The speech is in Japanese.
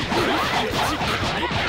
あれ